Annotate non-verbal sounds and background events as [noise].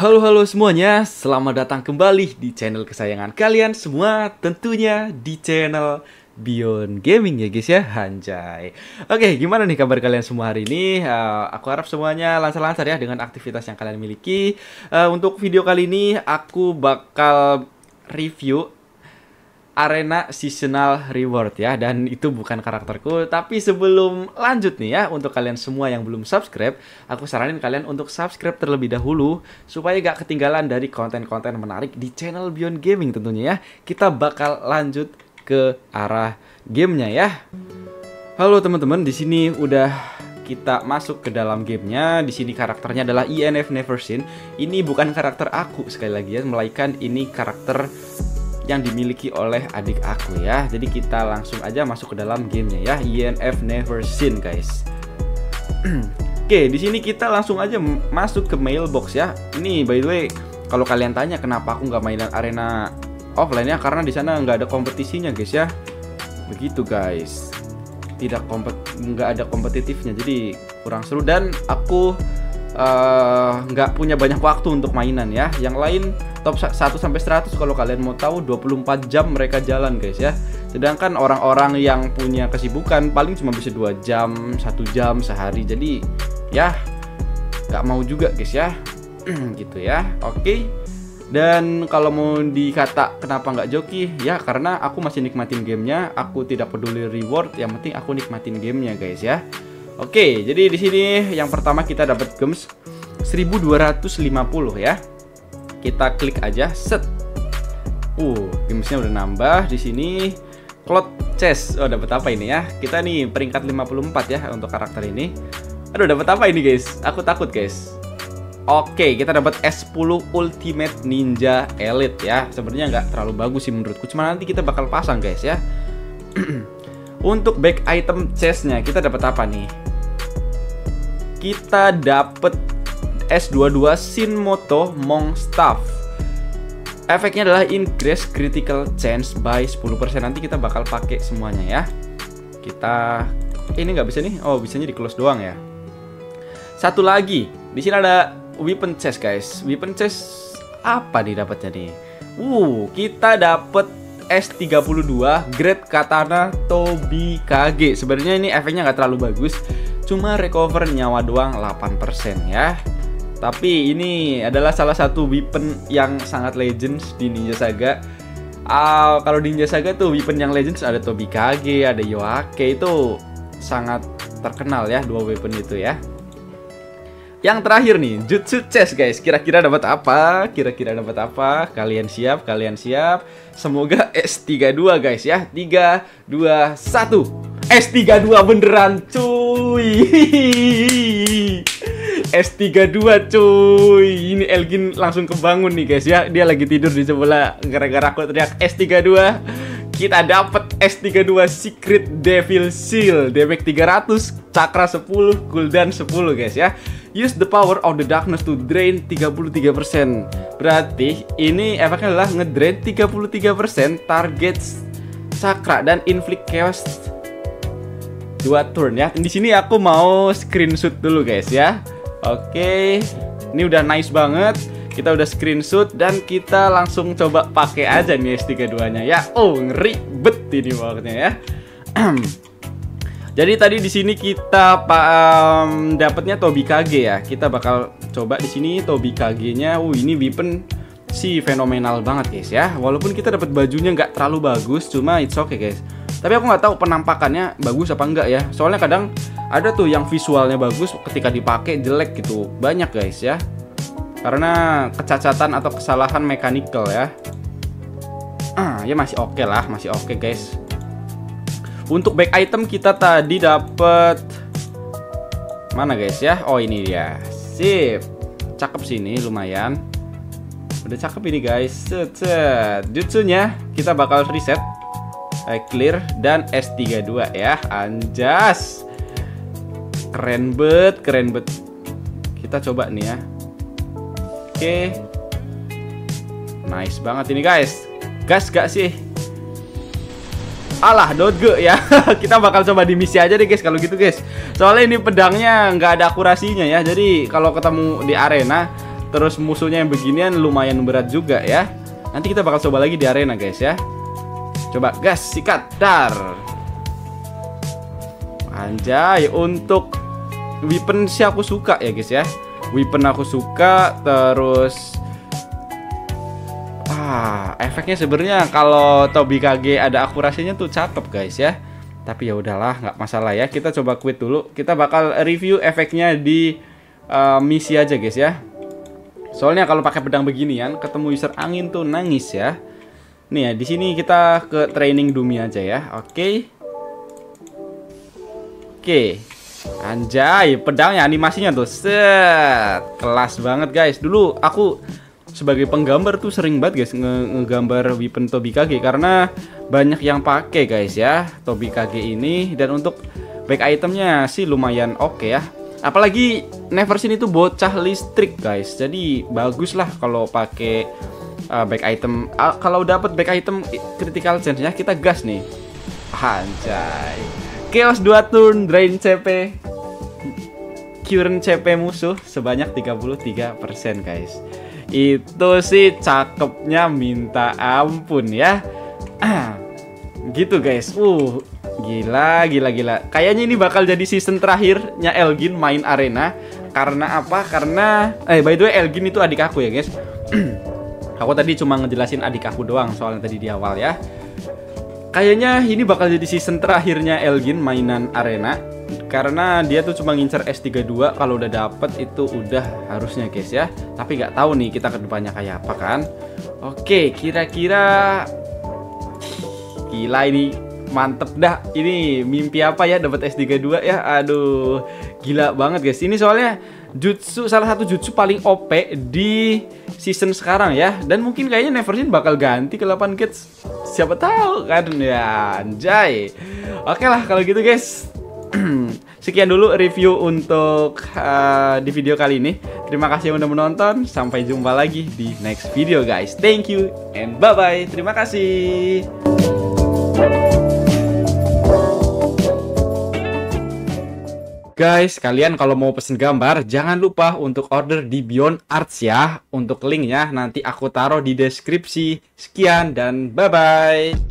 Halo halo semuanya, selamat datang kembali di channel kesayangan kalian semua Tentunya di channel Beyond Gaming ya guys ya, Hanjay Oke, gimana nih kabar kalian semua hari ini? Uh, aku harap semuanya lancar-lancar ya dengan aktivitas yang kalian miliki. Uh, Untuk video kali ini aku bakal review arena seasonal reward ya dan itu bukan karakterku tapi sebelum lanjut nih ya untuk kalian semua yang belum subscribe aku saranin kalian untuk subscribe terlebih dahulu supaya gak ketinggalan dari konten-konten menarik di channel Beyond Gaming tentunya ya kita bakal lanjut ke arah gamenya ya halo teman-teman di sini udah kita masuk ke dalam gamenya. Di sini karakternya adalah INF Neversin. Ini bukan karakter aku sekali lagi ya, melainkan ini karakter yang dimiliki oleh adik aku ya. Jadi kita langsung aja masuk ke dalam gamenya ya. INF Never Seen guys. [clears throat] Oke, di sini kita langsung aja masuk ke mailbox ya. Ini by the way, kalau kalian tanya kenapa aku nggak mainan arena offline ya, karena di sana nggak ada kompetisinya guys ya. Begitu guys. Tidak kompet nggak ada kompetitifnya, jadi kurang seru dan aku eh, nggak uh, punya banyak waktu untuk mainan ya. Yang lain top 1 sampai 100 kalau kalian mau tahu 24 jam mereka jalan guys ya. Sedangkan orang-orang yang punya kesibukan paling cuma bisa dua jam, satu jam sehari. Jadi ya nggak mau juga guys ya. [clears throat] gitu ya. Oke. Dan kalau mau dikata kenapa nggak joki, ya karena aku masih nikmatin gamenya, aku tidak peduli reward, yang penting aku nikmatin gamenya guys ya. Oke, jadi di sini yang pertama kita dapat gems 1250 ya kita klik aja set uh gamesnya udah nambah di sini cloud chest oh dapat apa ini ya kita nih peringkat 54 ya untuk karakter ini aduh dapat apa ini guys aku takut guys Oke, kita dapat S10 Ultimate Ninja Elite ya. Sebenarnya nggak terlalu bagus sih menurutku. Cuma nanti kita bakal pasang guys ya. [clears throat] Untuk back item chestnya kita dapat apa nih? Kita dapat S22 Shinmoto Monk Staff. Efeknya adalah increase critical chance by 10%. Nanti kita bakal pakai semuanya ya. Kita ini nggak bisa nih. Oh, bisanya di close doang ya. Satu lagi, di sini ada weapon chest guys. Weapon chest apa nih dapatnya nih? Uh, kita dapat S32 Great Katana Tobi Kage. Sebenarnya ini efeknya nggak terlalu bagus, cuma recover nyawa doang 8% ya. Tapi ini adalah salah satu weapon yang sangat legends di Ninja Saga. Uh, kalau di Ninja Saga tuh weapon yang legends ada Tobikage, ada Yoake itu sangat terkenal ya dua weapon itu ya. Yang terakhir nih, Jutsu Chest guys. Kira-kira dapat apa? Kira-kira dapat apa? Kalian siap? Kalian siap? Semoga S32 guys ya. 3 2 1. S32 beneran cuy. S32 cuy. Ini Elgin langsung kebangun nih guys ya. Dia lagi tidur di sebelah Gara-gara aku teriak S32 Kita dapat S32 Secret Devil Seal Damage 300 Cakra 10 Cooldown 10 guys ya. Use the power of the darkness to drain 33% Berarti ini efeknya adalah ngedrain 33% targets cakra dan inflict chaos dua turn ya. Di sini aku mau screenshot dulu guys ya. Oke, ini udah nice banget. Kita udah screenshot dan kita langsung coba pakai aja nih S32-nya ya. Oh, ngeri bet ini pokoknya ya. [clears throat] Jadi tadi di sini kita um, dapatnya Tobi Kage ya. Kita bakal coba di sini Tobi Kage-nya. Uh, ini weapon si fenomenal banget guys ya. Walaupun kita dapat bajunya nggak terlalu bagus, cuma it's okay guys. Tapi aku nggak tahu penampakannya bagus apa enggak ya. Soalnya kadang ada tuh yang visualnya bagus ketika dipakai jelek gitu. Banyak guys ya. Karena kecacatan atau kesalahan mechanical ya. Ah ya masih oke okay lah masih oke okay, guys. Untuk back item kita tadi dapat mana guys ya? Oh ini dia. Sip. Cakep sini lumayan. Udah cakep ini guys. Set. Jutsunya kita bakal reset clear dan S32 ya anjas keren bet keren bet kita coba nih ya oke nice banget ini guys gas gak sih Alah, dodge ya. [laughs] kita bakal coba di misi aja deh guys kalau gitu guys. Soalnya ini pedangnya nggak ada akurasinya ya. Jadi kalau ketemu di arena terus musuhnya yang beginian lumayan berat juga ya. Nanti kita bakal coba lagi di arena guys ya. Coba gas sikat dar. Anjay, untuk weapon sih aku suka ya guys ya. Weapon aku suka terus ah efeknya sebenarnya kalau Tobi Kage ada akurasinya tuh cakep guys ya. Tapi ya udahlah, nggak masalah ya. Kita coba quit dulu. Kita bakal review efeknya di uh, misi aja guys ya. Soalnya kalau pakai pedang beginian, ketemu user angin tuh nangis ya. Nih ya, di sini kita ke training Dumi aja ya. Oke. Oke. Anjay, pedangnya animasinya tuh set. Kelas banget guys. Dulu aku sebagai penggambar tuh sering banget guys nge ngegambar weapon Tobikage karena banyak yang pakai guys ya Tobikage ini dan untuk back itemnya sih lumayan oke okay ya apalagi Neversin itu bocah listrik guys jadi bagus lah kalau pakai uh, back item uh, kalau dapat back item critical chance nya kita gas nih anjay chaos 2 turn drain CP current CP musuh sebanyak 33% guys itu sih cakepnya minta ampun ya [clears throat] gitu guys uh Gila, gila, gila. Kayaknya ini bakal jadi season terakhirnya Elgin main arena. Karena apa? Karena eh by the way Elgin itu adik aku ya, guys. [clears throat] aku tadi cuma ngejelasin adik aku doang soalnya tadi di awal ya. Kayaknya ini bakal jadi season terakhirnya Elgin mainan arena. Karena dia tuh cuma ngincer S32 kalau udah dapet itu udah harusnya guys ya. Tapi nggak tahu nih kita ke depannya kayak apa kan. Oke kira-kira gila ini. Mantep dah. Ini mimpi apa ya dapat S32 ya? Aduh gila banget guys. Ini soalnya jutsu salah satu jutsu paling OP di season sekarang ya. Dan mungkin kayaknya Neversin bakal ganti ke 8 kids. Siapa tahu kan? Ya anjay. Oke lah kalau gitu guys. [clears throat] Sekian dulu review untuk uh, di video kali ini. Terima kasih yang udah menonton. Sampai jumpa lagi di next video guys. Thank you and bye bye terima kasih Guys, kalian kalau mau pesen gambar, jangan lupa untuk order di Beyond Arts ya. Untuk linknya nanti aku taruh di deskripsi. Sekian dan bye-bye.